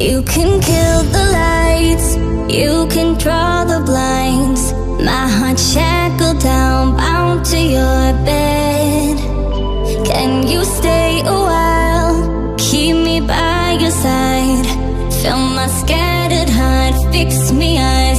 You can kill the lights, you can draw the blinds. My heart shackled down, bound to your bed. Can you stay a while? Keep me by your side. Fill my scattered heart, fix me up.